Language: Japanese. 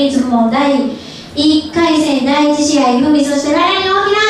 県立部門第1回戦第1試合組そして来年大きな